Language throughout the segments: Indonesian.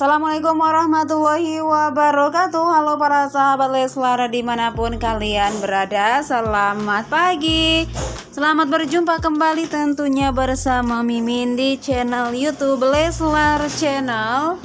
Assalamualaikum warahmatullahi wabarakatuh. Halo para sahabat Leslar di mana pun kalian berada Selamat pagi. Selamat berjumpa kembali tentunya bersama Mimin di channel Youtube Leslar Channel.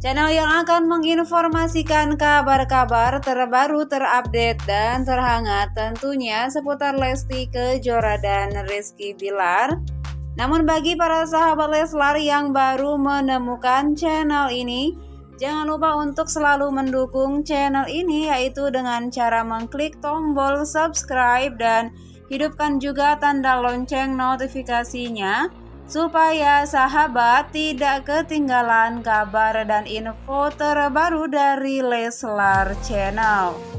Channel yang akan menginformasikan kabar-kabar terbaru, terupdate, dan terhangat tentunya seputar Lesti Kejora dan Rizky Bilar namun bagi para sahabat Leslar yang baru menemukan channel ini, jangan lupa untuk selalu mendukung channel ini yaitu dengan cara mengklik tombol subscribe dan hidupkan juga tanda lonceng notifikasinya supaya sahabat tidak ketinggalan kabar dan info terbaru dari Leslar Channel.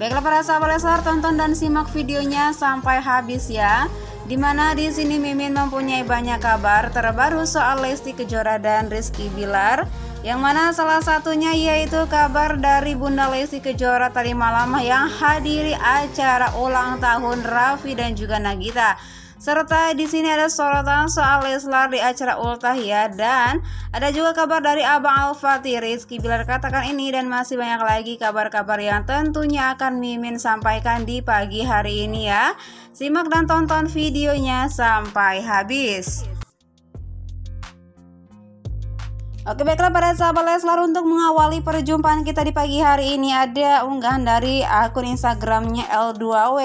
Baiklah para sahabat Leslar, tonton dan simak videonya sampai habis ya. Di mana di sini Mimin mempunyai banyak kabar terbaru soal Lesti Kejora dan Rizky Bilar. Yang mana salah satunya yaitu kabar dari Bunda Lesti Kejora tadi malam yang hadiri acara ulang tahun Raffi dan juga Nagita. Serta di sini ada sorotan soal Leslar di acara ultah ya dan ada juga kabar dari Abang Al-Fatih Rizky Bilar katakan ini dan masih banyak lagi kabar-kabar yang tentunya akan Mimin sampaikan di pagi hari ini ya. Simak dan tonton videonya sampai habis. Oke baiklah para sahabat Leslar untuk mengawali perjumpaan kita di pagi hari ini ada unggahan dari akun Instagramnya L2W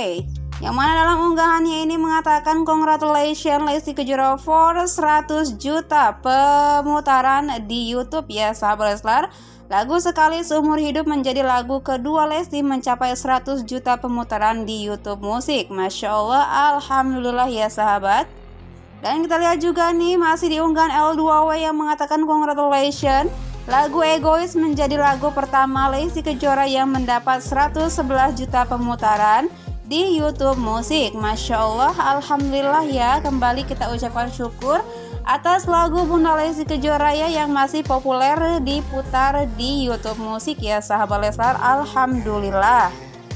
yang mana dalam unggahannya ini mengatakan congratulations Lesti Kejora for 100 juta pemutaran di YouTube ya sahabat Leslar. Lagu sekali seumur hidup menjadi lagu kedua Lesti mencapai 100 juta pemutaran di YouTube musik. Masya Allah, Alhamdulillah ya sahabat. Dan kita lihat juga nih masih di unggahan L2W yang mengatakan congratulations. Lagu Egois menjadi lagu pertama Lesti Kejora yang mendapat 111 juta pemutaran di YouTube Musik. Masya Allah, Alhamdulillah ya, kembali kita ucapkan syukur atas lagu Bunda Lesti Kejora ya yang masih populer diputar di YouTube Musik ya sahabat Leslar. Alhamdulillah.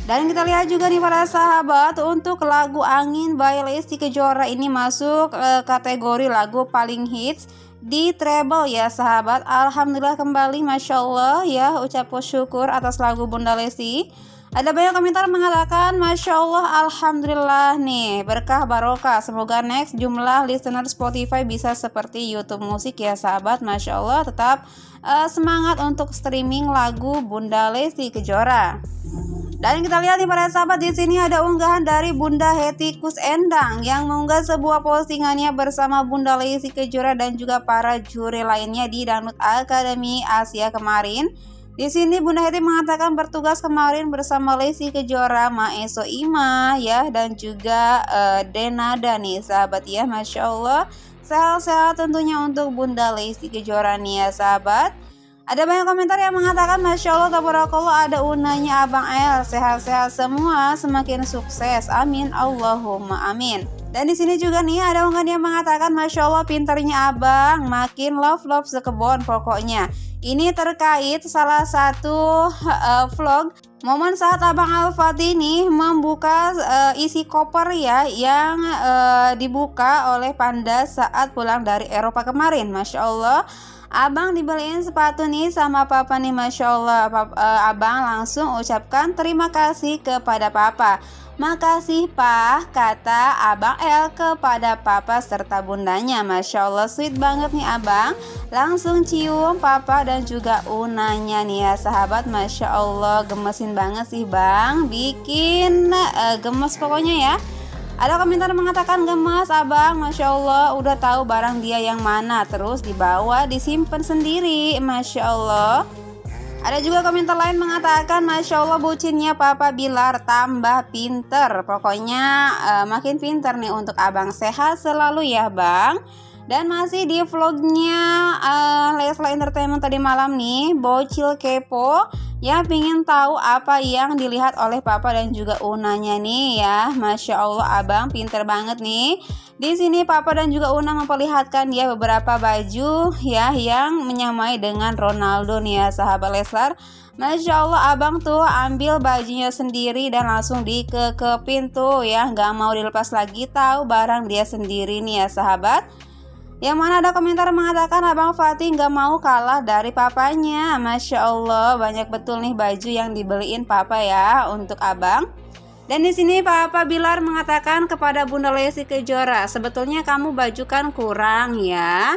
Dan kita lihat juga nih para sahabat untuk lagu Angin by Lesti Kejora ini masuk e, kategori lagu paling hits di treble ya sahabat Alhamdulillah kembali Masya Allah ya ucap syukur atas lagu Bunda Lesti ada banyak komentar mengatakan Masya Allah Alhamdulillah nih berkah barokah. Semoga next jumlah listener Spotify bisa seperti Youtube musik ya sahabat. Masya Allah tetap uh, semangat untuk streaming lagu Bunda Lesti Kejora. Dan kita lihat nih para sahabat di sini ada unggahan dari Bunda Hetikus Endang yang mengunggah sebuah postingannya bersama Bunda Lesti Kejora dan juga para juri lainnya di Danut Academy Asia kemarin. Di sini Bunda Heti mengatakan bertugas kemarin bersama Lesti Kejora, Maeso Ima ya dan juga uh, Dena Dani. Sahabat ya Masya Allah. Sehat-sehat tentunya untuk Bunda Lesti Kejora nih ya sahabat. Ada banyak komentar yang mengatakan Masya Allah Tabarakallah ada unanya Abang El Sehat-sehat semua semakin sukses. Amin. Allahumma amin dan di sini juga nih ada unggahan yang mengatakan Masya Allah pinternya abang Makin love-love sekebon pokoknya ini terkait salah satu uh, vlog momen saat Abang Al-Fatih ini membuka uh, isi koper ya yang uh, dibuka oleh Panda saat pulang dari Eropa kemarin. Masya Allah. Abang dibeliin sepatu nih sama papa nih Masya Allah uh, Abang langsung ucapkan terima kasih kepada papa Makasih Pak, kata Abang L kepada Papa serta bundanya. Masya Allah, sweet banget nih Abang. Langsung cium Papa dan juga Unanya nih ya sahabat. Masya Allah, gemesin banget sih Bang. Bikin uh, gemes pokoknya ya. Ada komentar mengatakan gemes abang. Masya Allah udah tahu barang dia yang mana. Terus dibawa disimpan sendiri. Masya Allah. Ada juga komentar lain mengatakan Masya Allah bucinnya Papa Bilar tambah pinter. Pokoknya uh, makin pinter nih untuk abang. Sehat selalu ya bang dan masih di vlognya uh, Lesla Entertainment tadi malam nih Bocil Kepo yang pingin tahu apa yang dilihat oleh papa dan juga unanya nih ya. Masya Allah abang pinter banget nih. Di sini papa dan juga Una memperlihatkan dia beberapa baju ya yang menyamai dengan Ronaldo nih ya sahabat Leslar. Masya Allah abang tuh ambil bajunya sendiri dan langsung di ke, pintu ya. Nggak mau dilepas lagi tahu barang dia sendiri nih ya sahabat Yang mana ada komentar mengatakan Abang Fatih nggak mau kalah dari papanya. Masya Allah, banyak betul nih baju yang dibeliin papa ya untuk abang. Dan di sini Papa Bilar mengatakan kepada Bunda Lesti Kejora, sebetulnya kamu baju kan kurang ya.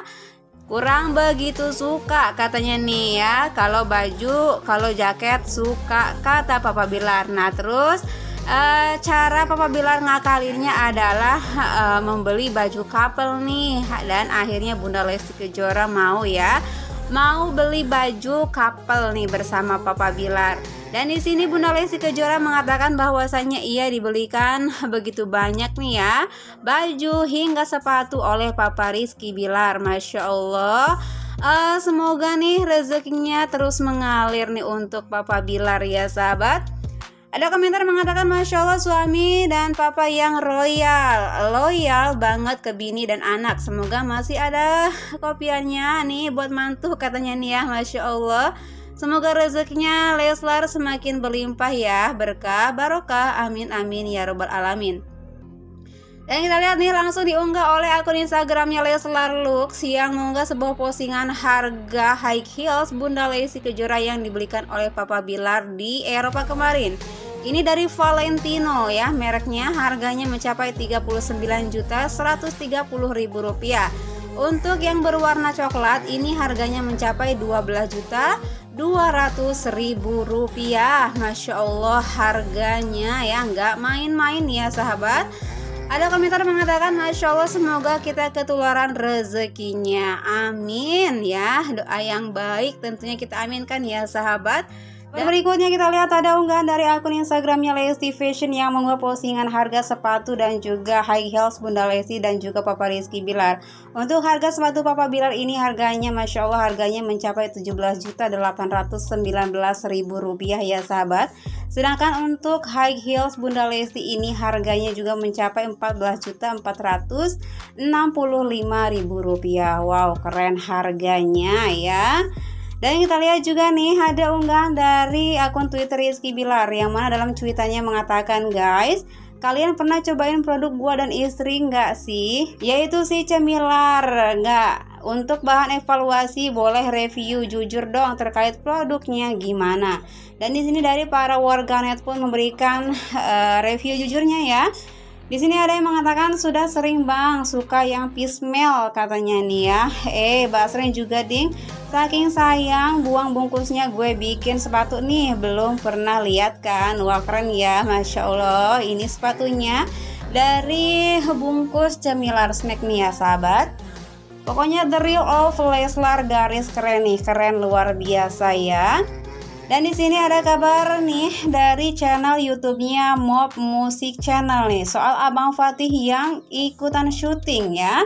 Kurang begitu suka katanya nih ya. Kalau baju, kalau jaket suka kata Papa Bilar. Nah, terus uh, cara Papa Bilar ngakalinnya adalah uh, membeli baju couple nih dan akhirnya Bunda Lesti Kejora mau ya mau beli baju couple nih bersama Papa Bilar. Dan di sini Bunda Lesti Kejora mengatakan bahwasannya ia dibelikan begitu banyak nih ya baju hingga sepatu oleh Papa Rizky Bilar. Masya Allah. Uh, semoga nih rezekinya terus mengalir nih untuk Papa Bilar ya sahabat. Ada komentar mengatakan Masya Allah suami dan papa yang royal. Loyal banget ke bini dan anak. Semoga masih ada kopiannya nih buat mantu katanya nih ya Masya Allah. Semoga rezekinya Leslar semakin berlimpah ya, berkah, barokah, amin amin ya robbal alamin. Dan kita lihat nih langsung diunggah oleh akun Instagramnya Leslar Lux yang mengunggah sebuah postingan harga high heels Bunda Lesti Kejora yang dibelikan oleh Papa Bilar di Eropa kemarin. Ini dari Valentino ya, mereknya harganya mencapai 39 juta 130 ribu rupiah. Untuk yang berwarna coklat ini harganya mencapai 12 juta 200 ribu rupiah Masya Allah harganya ya nggak main-main ya sahabat ada komentar mengatakan Masya Allah semoga kita ketularan rezekinya. Amin ya doa yang baik tentunya kita aminkan ya sahabat dan berikutnya kita lihat ada unggahan dari akun Instagramnya Lesti Fashion yang mengunggah postingan harga sepatu dan juga high heels Bunda Lesti dan juga Papa Rizky Bilar. Untuk harga sepatu Papa Bilar ini harganya Masya Allah harganya mencapai 17.819.000 rupiah ya sahabat. Sedangkan untuk high heels Bunda Lesti ini harganya juga mencapai 14.465.000 rupiah. Wow keren harganya ya. Dan kita lihat juga nih ada unggahan dari akun Twitter Rizky Bilar yang mana dalam cuitannya mengatakan guys Kalian pernah cobain produk gua dan istri nggak sih? Yaitu si cemilar nggak? Untuk bahan evaluasi boleh review jujur dong terkait produknya gimana. Dan di sini dari para warganet pun memberikan uh, review jujurnya ya. Di sini ada yang mengatakan sudah sering bang. Suka yang pismel katanya nih ya. Eh Basren juga ding. Saking sayang buang bungkusnya gue bikin sepatu nih. Belum pernah lihat kan? Wah keren ya. Masya Allah. Ini sepatunya dari bungkus cemilar snack nih ya sahabat. Pokoknya the real of Leslar garis keren nih. Keren luar biasa ya dan di sini ada kabar nih dari channel YouTube-nya Mob Music Channel nih. Soal Abang Fatih yang ikutan syuting ya.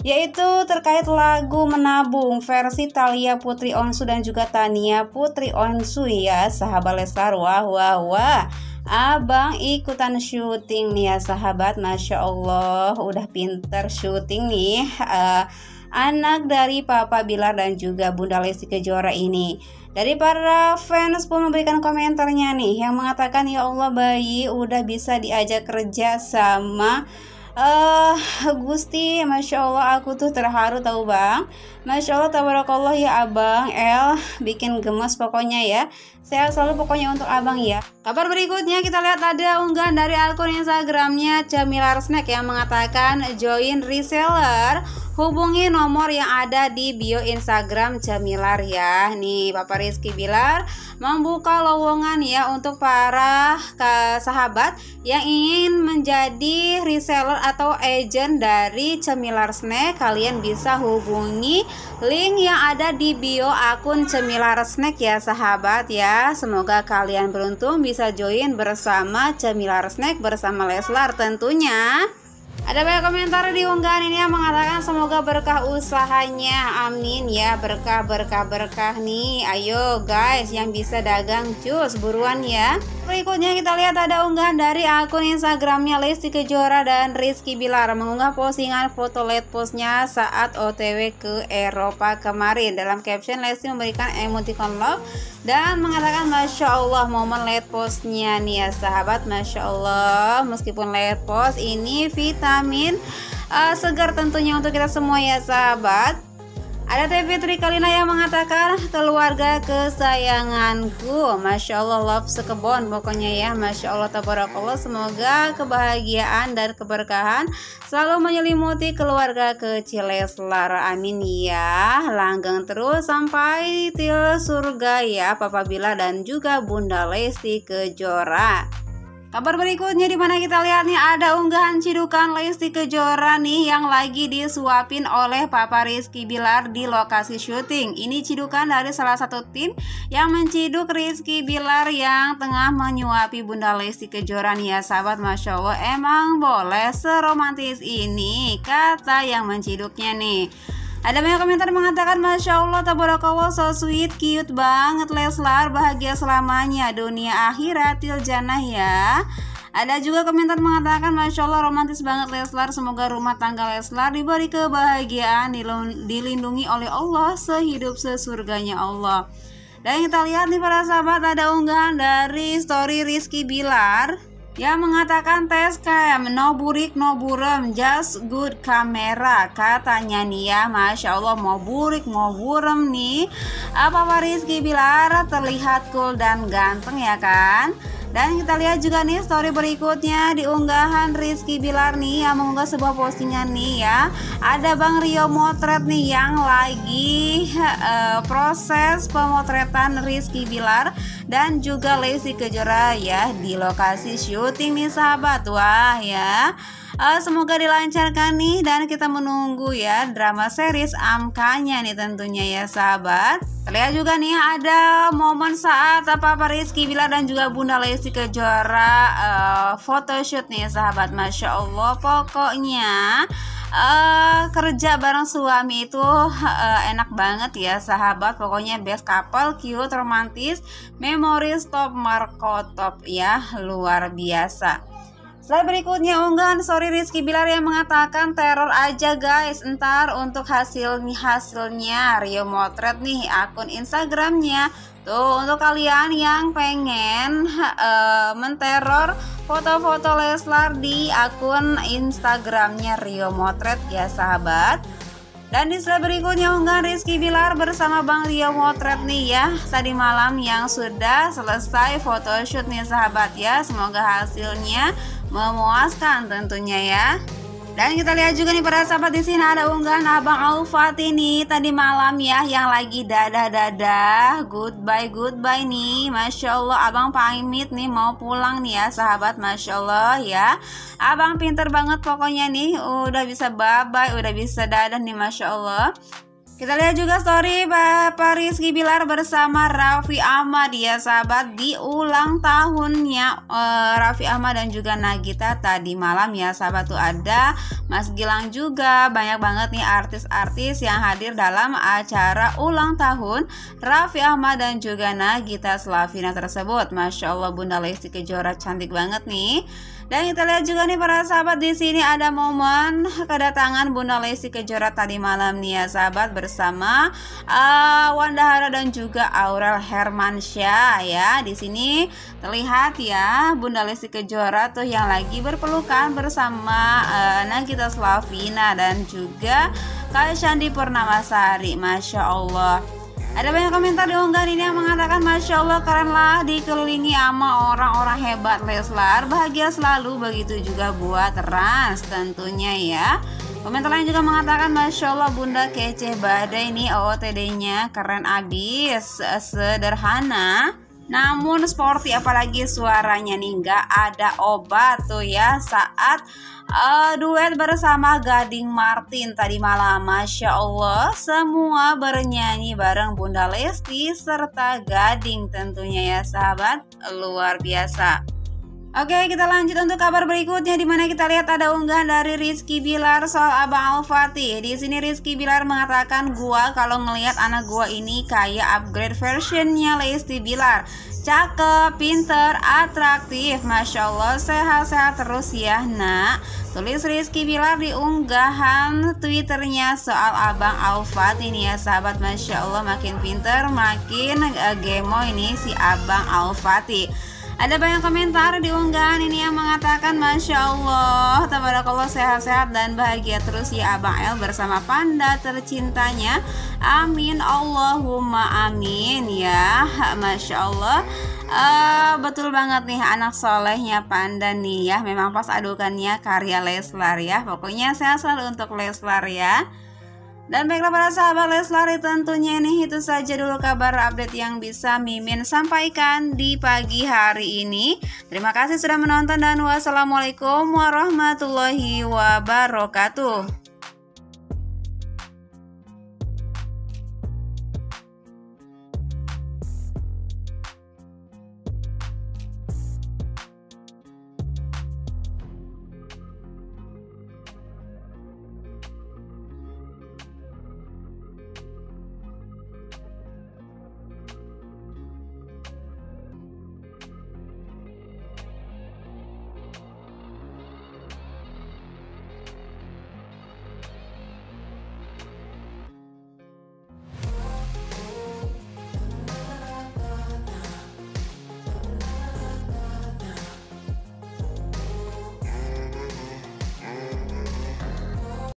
Yaitu terkait lagu Menabung versi Talia Putri Onsu dan juga Tania Putri Onsu ya sahabat Leslar. Wah wah wah. Abang ikutan syuting nih ya sahabat. Masya Allah udah pinter syuting nih uh, anak dari Papa Bilar dan juga Bunda Lesti Kejora ini dari para fans pun memberikan komentarnya nih yang mengatakan ya Allah bayi udah bisa diajak kerja sama uh, Gusti. Masya Allah aku tuh terharu tahu bang. Masya Allah tabarakallah ya abang El. Bikin gemes pokoknya ya. Sehat selalu pokoknya untuk abang ya. Kabar berikutnya kita lihat ada unggahan dari akun Instagramnya Cemilar Snack yang mengatakan join reseller hubungi nomor yang ada di bio Instagram Cemilar ya. Nih Bapak Rizky Bilar membuka lowongan ya untuk para sahabat yang ingin menjadi reseller atau agent dari Cemilar Snack. Kalian bisa hubungi link yang ada di bio akun Cemilar Snack ya sahabat ya. Semoga kalian beruntung bisa join bersama Cemilar Snack bersama Leslar tentunya ada banyak komentar di unggahan ini yang mengatakan semoga berkah usahanya. Amin ya, berkah berkah berkah nih. Ayo guys yang bisa dagang cus buruan ya. Berikutnya kita lihat ada unggahan dari akun Instagramnya Lesti Kejora dan Rizky Bilar mengunggah postingan foto let postnya saat OTW ke Eropa kemarin. Dalam caption Lesti memberikan emoticon love dan mengatakan Masya Allah momen let postnya nih ya sahabat Masya Allah meskipun let post ini vitamin uh, segar tentunya untuk kita semua ya sahabat ada TV Tri Kalina yang mengatakan keluarga kesayanganku Masya Allah love sekebon pokoknya ya. Masya Allah tabarakallah Semoga kebahagiaan dan keberkahan selalu menyelimuti keluarga kecil Leslar. Amin ya. Langgeng terus sampai til surga ya Papa Bila dan juga Bunda Lesti Kejora Kabar berikutnya di mana kita lihat nih ada unggahan cidukan Lesti Kejora nih yang lagi disuapin oleh Papa Rizky Bilar di lokasi syuting. Ini cidukan dari salah satu tim yang menciduk Rizky Bilar yang tengah menyuapi Bunda Lesti Kejora nih ya sahabat Masya Allah emang boleh seromantis ini kata yang menciduknya nih. Ada banyak komentar mengatakan Masya Allah tabarakallah so sweet cute banget Leslar bahagia selamanya dunia akhirat til jannah ya. Ada juga komentar mengatakan Masya Allah romantis banget Leslar Semoga rumah tangga Leslar diberi kebahagiaan Dilindungi oleh Allah sehidup sesurganya Allah. Dan kita lihat nih para sahabat ada unggahan dari story Rizky Bilar yang mengatakan tes cam no burik no burem just good kamera katanya nih ya. Masya Allah mau burik mau burem nih. Apa Pak Rizky Bilar terlihat cool dan ganteng ya kan dan kita lihat juga nih story berikutnya di unggahan Rizky Bilar nih yang mengunggah sebuah postingan nih ya. Ada Bang Rio Motret nih yang lagi uh, proses pemotretan Rizky Bilar dan juga Lesti Kejora ya di lokasi syuting nih sahabat. Wah ya. Uh, semoga dilancarkan nih dan kita menunggu ya drama series amkanya nih tentunya ya sahabat. Terlihat juga nih ada momen saat apa Rizky Bila dan juga Bunda Lesti Kejora uh, photoshoot nih sahabat. Masya Allah pokoknya uh, kerja bareng suami itu uh, enak banget ya sahabat. Pokoknya best couple cute romantis memori stop Marco top ya luar biasa Slide berikutnya unggahan sorry Rizky Bilar yang mengatakan teror aja guys. Ntar untuk hasil hasilnya Rio Motret nih akun Instagramnya. Tuh untuk kalian yang pengen uh, menteror foto-foto Leslar di akun Instagramnya Rio Motret ya sahabat. Dan di slide berikutnya unggahan Rizky Bilar bersama Bang Rio Motret nih ya. Tadi malam yang sudah selesai photoshoot nih sahabat ya. Semoga hasilnya memuaskan tentunya ya. Dan kita lihat juga nih para sahabat di sini ada unggahan Abang Alfat ini tadi malam ya yang lagi dadah-dadah. Goodbye goodbye nih. Masya Allah Abang pamit nih mau pulang nih ya sahabat. Masya Allah ya. Abang pinter banget pokoknya nih. Udah bisa bye bye udah bisa dadah nih Masya Allah kita lihat juga story Bapak Rizky Bilar bersama Raffi Ahmad ya sahabat di ulang tahunnya uh, Raffi Ahmad dan juga Nagita tadi malam ya sahabat tuh ada Mas Gilang juga. Banyak banget nih artis-artis yang hadir dalam acara ulang tahun Raffi Ahmad dan juga Nagita Slavina tersebut. Masya Allah Bunda Lesti Kejora cantik banget nih dan kita lihat juga nih para sahabat di sini ada momen kedatangan Bunda Lesti Kejora tadi malam nih ya sahabat bersama uh, Wanda Hara dan juga Aurel Hermansyah ya. Di sini terlihat ya Bunda Lesti Kejora tuh yang lagi berpelukan bersama uh, Nagita Slavina dan juga Kak Shandi Purnamasari. Masya Allah. Ada banyak komentar di unggahan ini yang mengatakan Masya Allah karenlah dikelilingi sama orang-orang hebat Leslar. Bahagia selalu begitu juga buat Rans tentunya ya. Komentar lain juga mengatakan Masya Allah bunda kece badai ini OOTD-nya keren abis. Sederhana namun sporty apalagi suaranya nih nggak ada obat tuh ya saat uh, duet bersama Gading Martin tadi malam. Masya Allah semua bernyanyi bareng Bunda Lesti serta Gading tentunya ya sahabat luar biasa Oke kita lanjut untuk kabar berikutnya di mana kita lihat ada unggahan dari Rizky Bilar soal Abang Al-Fatih. Di sini Rizky Bilar mengatakan gua kalau ngelihat anak gua ini kayak upgrade versionnya Lesti Bilar. Cakep, pinter, atraktif, masya Allah sehat-sehat terus ya nak. Tulis Rizky Bilar di unggahan twitternya soal Abang Al-Fatih ini ya sahabat Masya Allah makin pinter makin uh, gemo ini si Abang Al-Fatih Ada banyak komentar di unggahan ini yang mengatakan Masya Allah Tabarakallah sehat-sehat dan bahagia terus ya Abang El bersama panda tercintanya. Amin Allahumma amin ya. Masya Allah. Uh, Betul banget nih anak solehnya panda nih ya. Memang pas adukannya karya Leslar ya. Pokoknya sehat selalu untuk Leslar ya dan baiklah para sahabat Leslari tentunya ini itu saja dulu kabar update yang bisa Mimin sampaikan di pagi hari ini. Terima kasih sudah menonton dan wassalamualaikum warahmatullahi wabarakatuh.